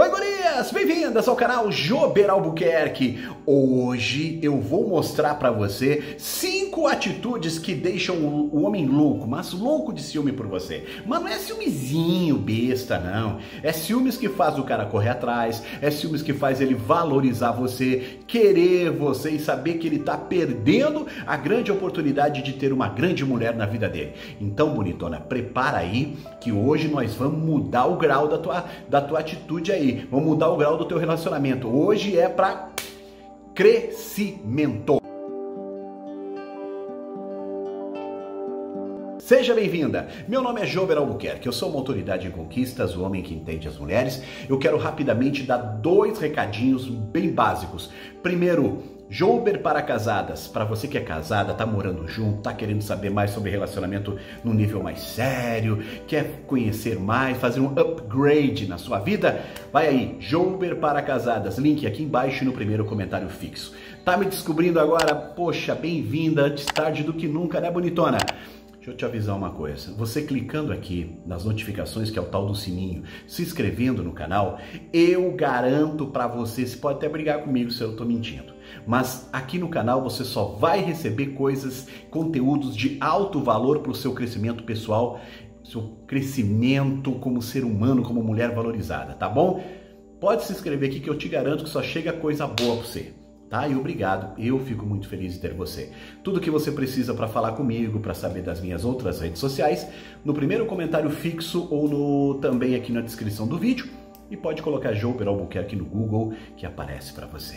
Oi, gurias! Bem-vindas ao canal Jober Albuquerque. Hoje eu vou mostrar para você cinco atitudes que deixam o homem louco, mas louco de ciúme por você. Mas não é ciúmezinho besta, não. É ciúmes que faz o cara correr atrás, é ciúmes que faz ele valorizar você, querer você e saber que ele tá perdendo a grande oportunidade de ter uma grande mulher na vida dele. Então, bonitona, prepara aí que hoje nós vamos mudar o grau da tua, da tua atitude aí vamos mudar o grau do teu relacionamento. Hoje é para crescimento. Seja bem-vinda! Meu nome é Jober Albuquerque, eu sou uma autoridade em conquistas, o homem que entende as mulheres. Eu quero rapidamente dar dois recadinhos bem básicos. Primeiro, Jouber para casadas, para você que é casada, tá morando junto, tá querendo saber mais sobre relacionamento no nível mais sério, quer conhecer mais, fazer um upgrade na sua vida, vai aí, Jouber para casadas, link aqui embaixo no primeiro comentário fixo. Tá me descobrindo agora? Poxa, bem-vinda, antes tarde do que nunca, né, bonitona? Deixa eu te avisar uma coisa. Você clicando aqui nas notificações, que é o tal do sininho, se inscrevendo no canal, eu garanto para você, você pode até brigar comigo se eu tô mentindo, mas aqui no canal você só vai receber coisas, conteúdos de alto valor para o seu crescimento pessoal, seu crescimento como ser humano, como mulher valorizada, tá bom? Pode se inscrever aqui que eu te garanto que só chega coisa boa para você tá? E obrigado, eu fico muito feliz de ter você. Tudo que você precisa para falar comigo, para saber das minhas outras redes sociais, no primeiro comentário fixo ou no também aqui na descrição do vídeo, e pode colocar Jouper Albuquerque no Google que aparece para você.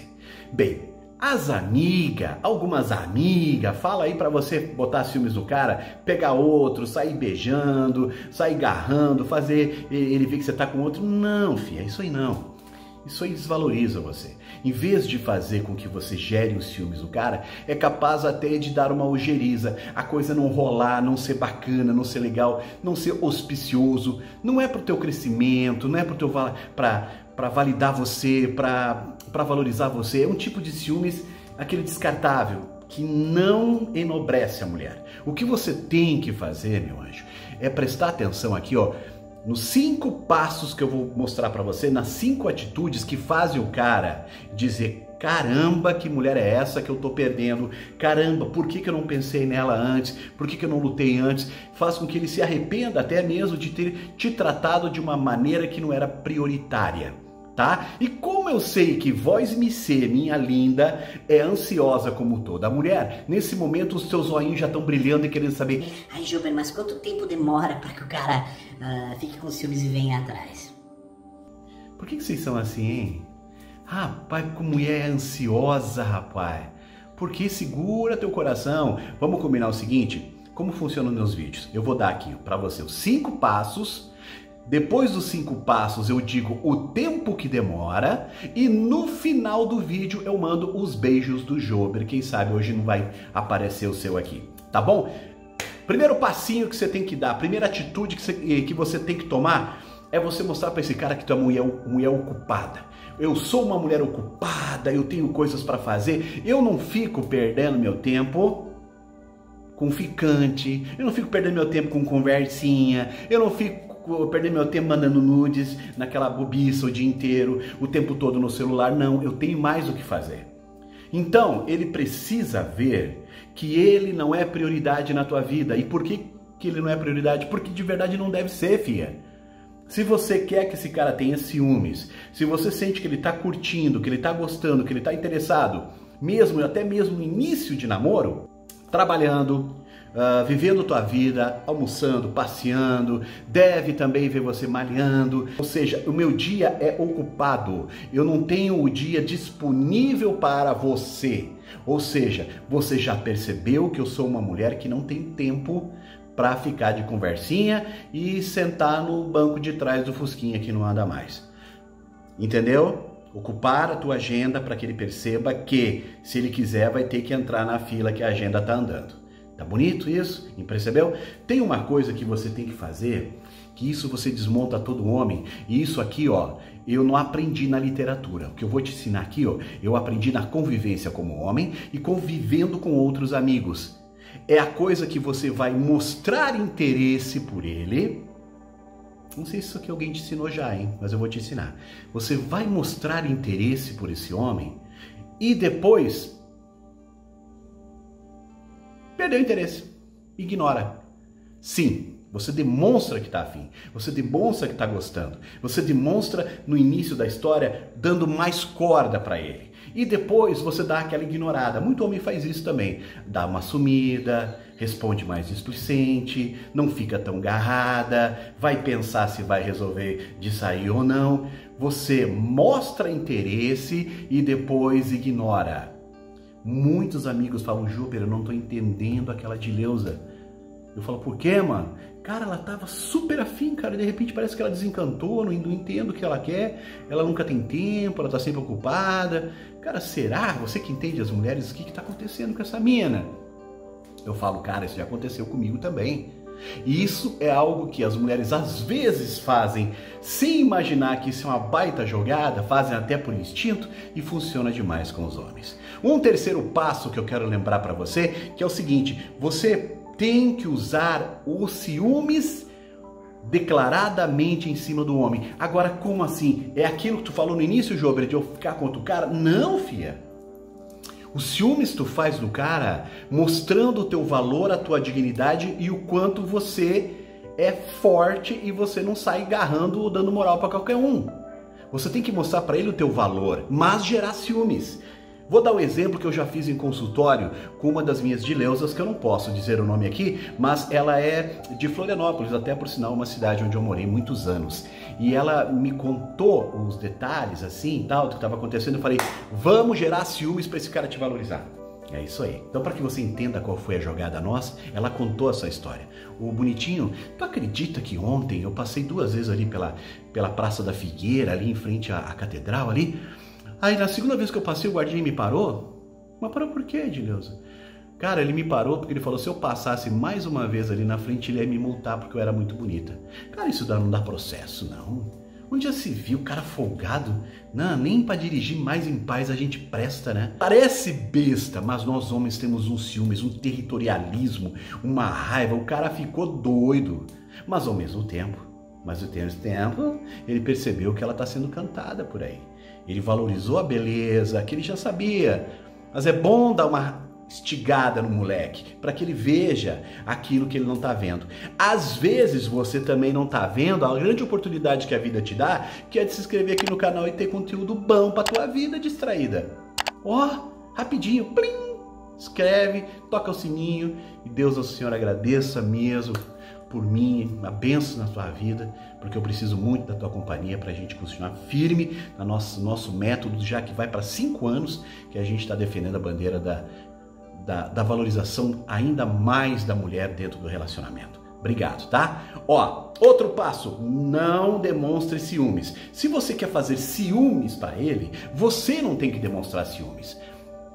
Bem, as amigas, algumas amigas, fala aí para você botar ciúmes do cara, pegar outro, sair beijando, sair garrando, fazer ele ver que você tá com outro. Não, filha, isso aí não. Isso aí desvaloriza você. Em vez de fazer com que você gere os ciúmes do cara, é capaz até de dar uma ojeriza, a coisa não rolar, não ser bacana, não ser legal, não ser auspicioso. Não é pro teu crescimento, não é pro teu para para validar você, para valorizar você. É um tipo de ciúmes aquele descartável que não enobrece a mulher. O que você tem que fazer, meu anjo, é prestar atenção aqui, ó, nos cinco passos que eu vou mostrar para você, nas cinco atitudes que fazem o cara dizer: caramba, que mulher é essa que eu tô perdendo? Caramba, por que, que eu não pensei nela antes? Por que, que eu não lutei antes? Faz com que ele se arrependa até mesmo de ter te tratado de uma maneira que não era prioritária tá? E como eu sei que voz me ser, minha linda, é ansiosa como toda mulher, nesse momento os seus olhinhos já estão brilhando e querendo saber. Ai, Gilberto, mas quanto tempo demora para que o cara uh, fique com ciúmes e venha atrás? Por que, que vocês são assim, hein? Rapaz, como é ansiosa, rapaz. Porque segura teu coração. Vamos combinar o seguinte: como funcionam meus vídeos? Eu vou dar aqui para você os cinco passos depois dos cinco passos eu digo o tempo que demora e no final do vídeo eu mando os beijos do Jober. Quem sabe hoje não vai aparecer o seu aqui, tá bom? Primeiro passinho que você tem que dar, primeira atitude que você, eh, que você tem que tomar é você mostrar para esse cara que tu é mulher, mulher ocupada. Eu sou uma mulher ocupada, eu tenho coisas para fazer, eu não fico perdendo meu tempo com ficante, eu não fico perdendo meu tempo com conversinha, eu não fico perder meu tempo mandando nudes naquela bobiça o dia inteiro, o tempo todo no celular. Não, eu tenho mais o que fazer. Então, ele precisa ver que ele não é prioridade na tua vida. E por que, que ele não é prioridade? Porque de verdade não deve ser, fia. Se você quer que esse cara tenha ciúmes, se você sente que ele está curtindo, que ele está gostando, que ele está interessado, mesmo até mesmo no início de namoro, trabalhando, uh, vivendo tua vida, almoçando, passeando, deve também ver você malhando. Ou seja, o meu dia é ocupado, eu não tenho o dia disponível para você. Ou seja, você já percebeu que eu sou uma mulher que não tem tempo para ficar de conversinha e sentar no banco de trás do Fusquinha que não anda mais. Entendeu? Ocupar a tua agenda para que ele perceba que, se ele quiser, vai ter que entrar na fila que a agenda está andando. Tá bonito isso? Percebeu? Tem uma coisa que você tem que fazer, que isso você desmonta todo homem, e isso aqui, ó, eu não aprendi na literatura. O que eu vou te ensinar aqui, ó, eu aprendi na convivência como homem e convivendo com outros amigos. É a coisa que você vai mostrar interesse por ele Não sei se isso aqui alguém te ensinou já, hein? Mas eu vou te ensinar. Você vai mostrar interesse por esse homem e depois perdeu o interesse. Ignora. Sim, você demonstra que está afim, você demonstra que está gostando, você demonstra no início da história dando mais corda para ele. E depois você dá aquela ignorada. Muito homem faz isso também. Dá uma sumida, responde mais displicente, não fica tão garrada, vai pensar se vai resolver de sair ou não. Você mostra interesse e depois ignora. Muitos amigos falam, Júpiter, eu não estou entendendo aquela Dileuza. Eu falo, por quê, mano? Cara, ela tava super afim, cara, de repente parece que ela desencantou, não entendo o que ela quer, ela nunca tem tempo, ela tá sempre ocupada. Cara, será? Você que entende as mulheres, o que que tá acontecendo com essa mina? Eu falo, cara, isso já aconteceu comigo também. E isso é algo que as mulheres às vezes fazem sem imaginar que isso é uma baita jogada, fazem até por instinto e funciona demais com os homens. Um terceiro passo que eu quero lembrar para você, que é o seguinte, você tem que usar os ciúmes declaradamente em cima do homem. Agora, como assim? É aquilo que tu falou no início, Jobre, de eu ficar contra o cara? Não, fia. O ciúmes tu faz do cara mostrando o teu valor, a tua dignidade e o quanto você é forte e você não sai garrando ou dando moral para qualquer um. Você tem que mostrar para ele o teu valor, mas gerar ciúmes. Vou dar um exemplo que eu já fiz em consultório com uma das minhas dileusas, que eu não posso dizer o nome aqui, mas ela é de Florianópolis, até por sinal uma cidade onde eu morei muitos anos. E ela me contou os detalhes assim, tal, do que estava acontecendo. Eu falei, vamos gerar ciúmes para esse cara te valorizar. É isso aí. Então, para que você entenda qual foi a jogada nossa, ela contou essa história. O bonitinho, tu acredita que ontem eu passei duas vezes ali pela, pela Praça da Figueira, ali em frente à, à catedral ali? Aí na segunda vez que eu passei, o guardinha me parou. Mas parou por quê, Edileuza? Cara, ele me parou porque ele falou: se eu passasse mais uma vez ali na frente, ele ia me multar porque eu era muito bonita. Cara, isso não dá processo, não. Onde já se viu cara folgado? Não, nem para dirigir mais em paz a gente presta, né? Parece besta, mas nós homens temos um ciúmes, um territorialismo, uma raiva. O cara ficou doido. Mas ao mesmo tempo, mas ao mesmo tempo, ele percebeu que ela está sendo cantada por aí. Ele valorizou a beleza, que ele já sabia. Mas é bom dar uma estigada no moleque, para que ele veja aquilo que ele não está vendo. Às vezes você também não está vendo a grande oportunidade que a vida te dá, que é de se inscrever aqui no canal e ter conteúdo bom para tua vida distraída. Ó, oh, rapidinho, plim, escreve, toca o sininho e Deus ao Senhor agradeça mesmo por mim, uma benção na tua vida, porque eu preciso muito da tua companhia para a gente continuar firme no nosso, nosso método, já que vai para cinco anos que a gente está defendendo a bandeira da, da, da valorização ainda mais da mulher dentro do relacionamento. Obrigado, tá? Ó, outro passo, não demonstre ciúmes. Se você quer fazer ciúmes para ele, você não tem que demonstrar ciúmes.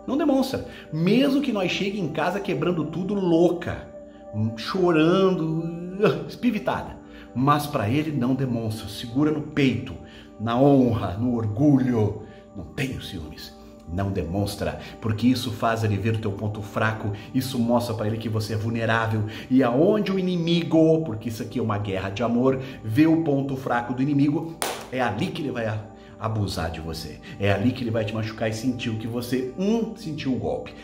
Não demonstra. Mesmo que nós chegue em casa quebrando tudo louca, chorando, espivitada. Mas para ele não demonstra, segura no peito, na honra, no orgulho. Não tenho ciúmes. Não demonstra, porque isso faz ele ver o teu ponto fraco, isso mostra para ele que você é vulnerável. E aonde o inimigo, porque isso aqui é uma guerra de amor, vê o ponto fraco do inimigo, é ali que ele vai abusar de você. É ali que ele vai te machucar e sentir o que você, um, sentiu o golpe.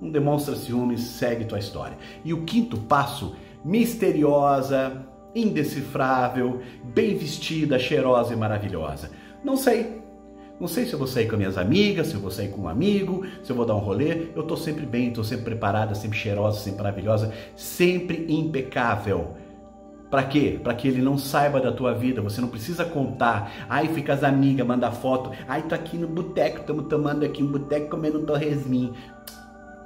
Não demonstra ciúmes, segue tua história. E o quinto passo misteriosa, indecifrável, bem vestida, cheirosa e maravilhosa? Não sei. Não sei se eu vou sair com minhas amigas, se eu vou sair com um amigo, se eu vou dar um rolê. Eu tô sempre bem, tô sempre preparada, sempre cheirosa, sempre maravilhosa, sempre impecável. Para quê? Para que ele não saiba da tua vida. Você não precisa contar. Aí fica as amigas, manda foto. Ai, tô aqui no boteco, estamos tomando aqui um boteco comendo um torresminho.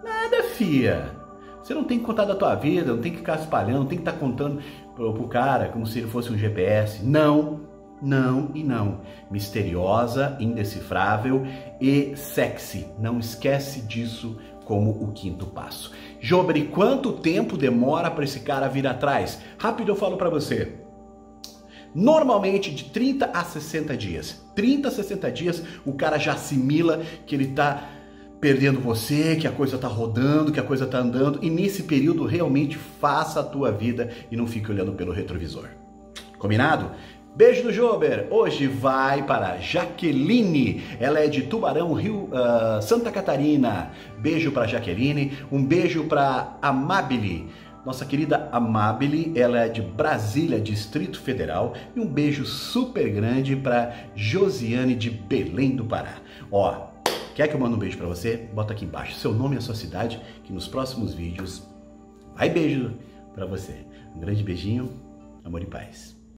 Nada, fia. Você não tem que contar da tua vida, não tem que ficar espalhando, não tem que estar tá contando pro, pro cara como se ele fosse um GPS. Não, não e não. Misteriosa, indecifrável e sexy. Não esquece disso como o quinto passo. Jobre, quanto tempo demora para esse cara vir atrás? Rápido eu falo para você. Normalmente de 30 a 60 dias. 30 a 60 dias o cara já assimila que ele está perdendo você, que a coisa está rodando, que a coisa está andando, e nesse período realmente faça a tua vida e não fique olhando pelo retrovisor. Combinado? Beijo do Jober. Hoje vai para Jaqueline. Ela é de Tubarão, Rio, uh, Santa Catarina. Beijo para Jaqueline. Um beijo para Amabile. Nossa querida Amabile, ela é de Brasília, Distrito Federal. E um beijo super grande para Josiane de Belém do Pará. Ó, quer que eu mande um beijo para você? Bota aqui embaixo seu nome e a sua cidade, que nos próximos vídeos vai beijo para você. Um grande beijinho, amor e paz.